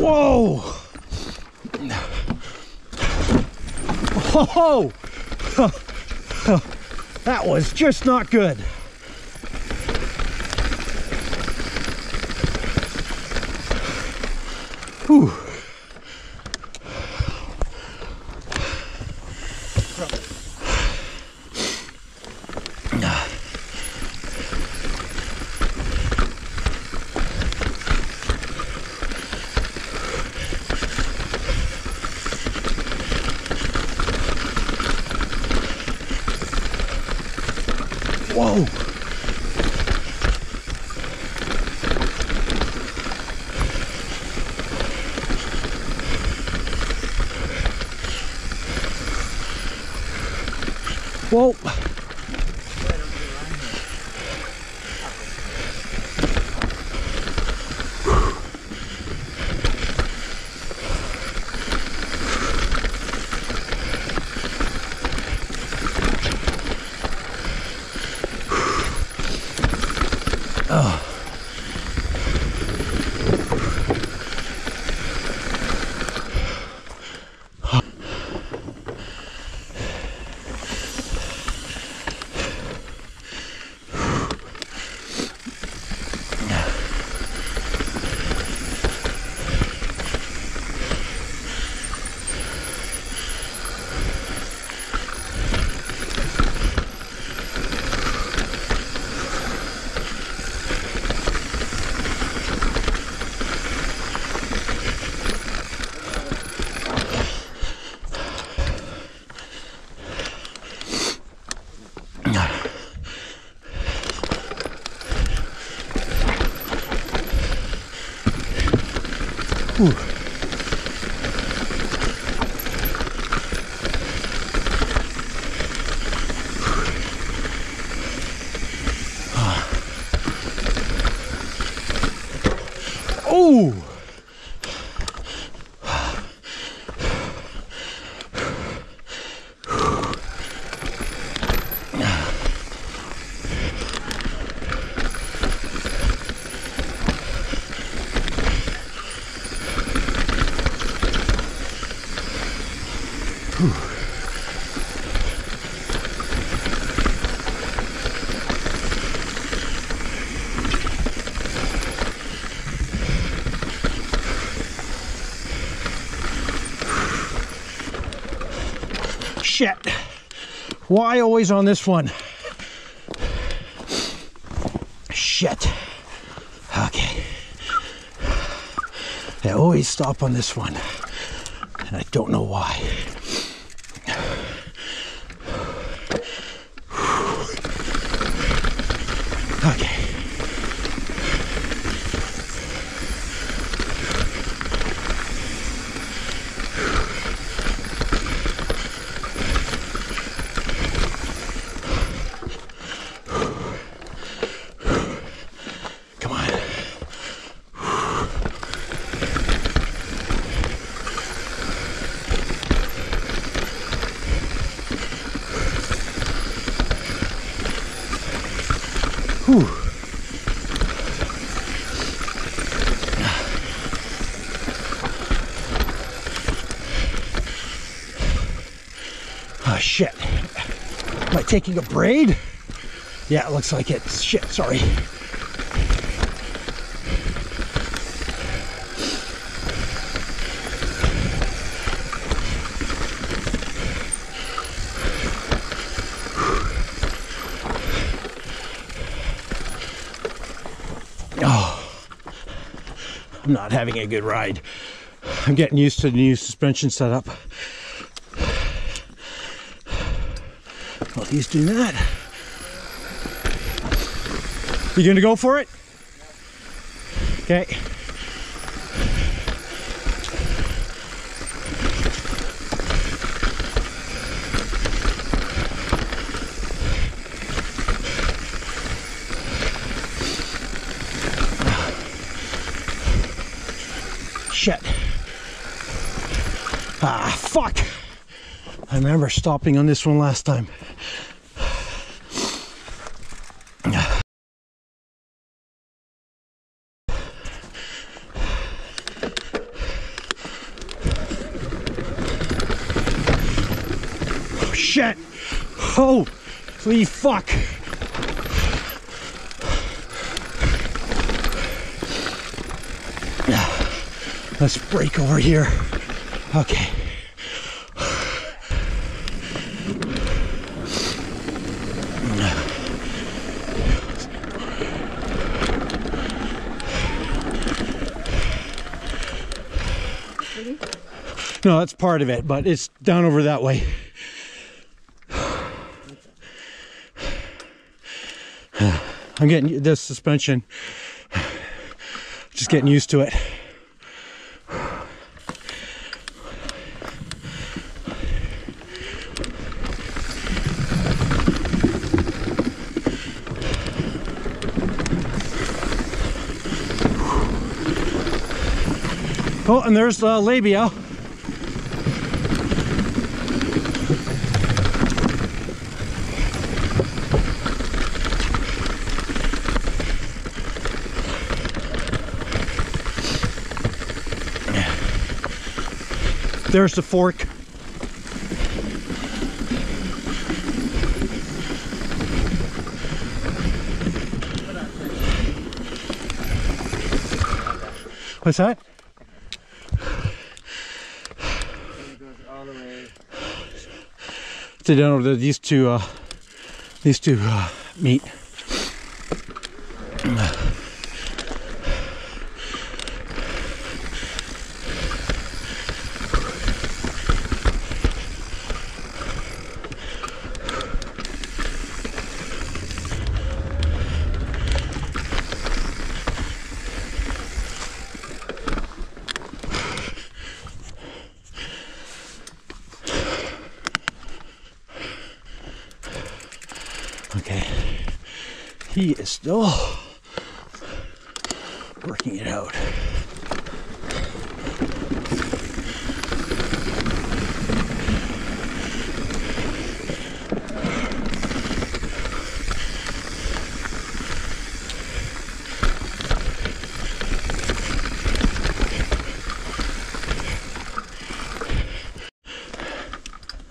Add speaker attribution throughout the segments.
Speaker 1: Whoa! Oh! That was just not good. Whew. Whoa. Whoa. Oh! Ooh. Shit. Why always on this one? Shit. Okay. I always stop on this one. And I don't know why. Shit. Am I taking a braid? Yeah, it looks like it. Shit, sorry. Oh, I'm not having a good ride. I'm getting used to the new suspension setup. He's doing that. You gonna go for it? Okay. Shit. Ah, fuck. I remember stopping on this one last time. shit! Holy fuck! Let's break over here. Okay. No, that's part of it, but it's down over that way. I'm getting this suspension, just getting used to it. Oh, and there's uh, labia. There's the fork. What's that? So down over these two, uh, these two uh, meet. Okay. He is still working it out.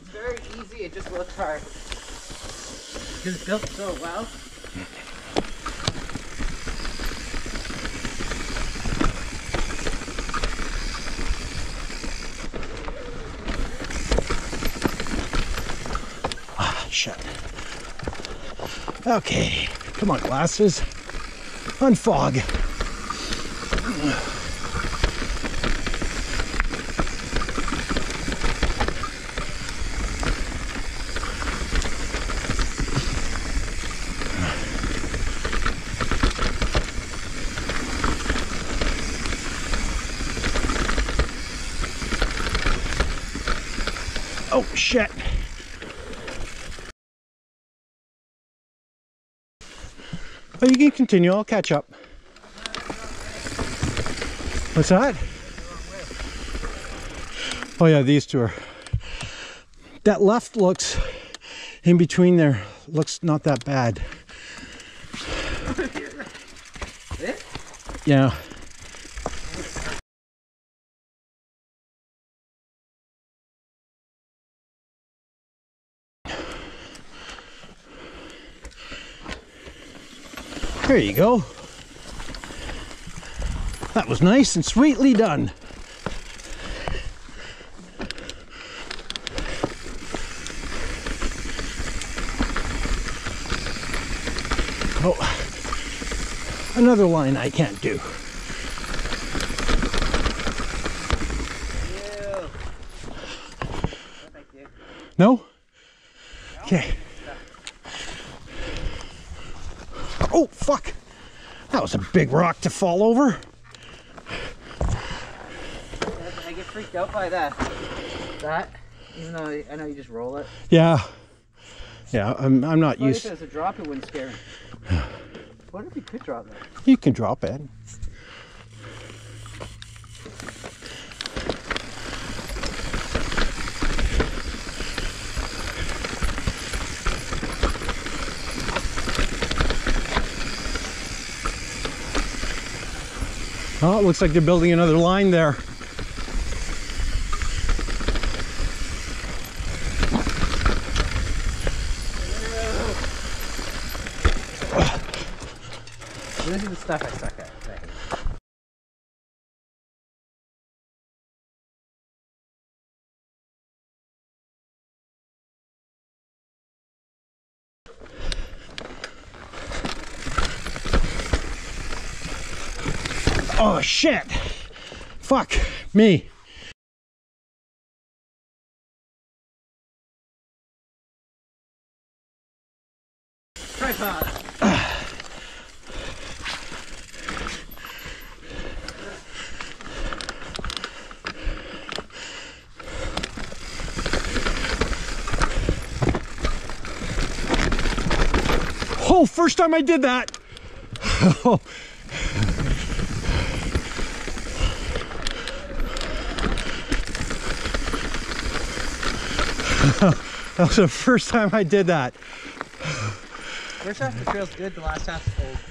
Speaker 2: It's very easy, it just looks hard. Because it's built so well.
Speaker 1: Ah, shut. Okay. Come on, glasses. Unfog. Oh, shit. Oh, you can continue. I'll catch up. What's that? Oh yeah, these two are. That left looks in between there. Looks not that bad. Yeah. There you go. That was nice and sweetly done. Oh, another line I can't do.
Speaker 2: Ew. No, thank.
Speaker 1: No? Okay. Oh, fuck. That was a big rock to fall over.
Speaker 2: I get freaked out by that. That, even though I, know you just roll it.
Speaker 1: Yeah. Yeah, I'm, I'm not
Speaker 2: if
Speaker 1: used.
Speaker 2: it was a drop, it wouldn't scare me. What if you could drop that?
Speaker 1: You can drop it. Oh, it looks like they're building another line there.
Speaker 2: This is the stuff I suck at.
Speaker 1: Shit! Fuck me.
Speaker 2: Tripod.
Speaker 1: Oh, first time I did that. Oh. That was the first time I did that.
Speaker 2: First half the trail's good, the last half's old.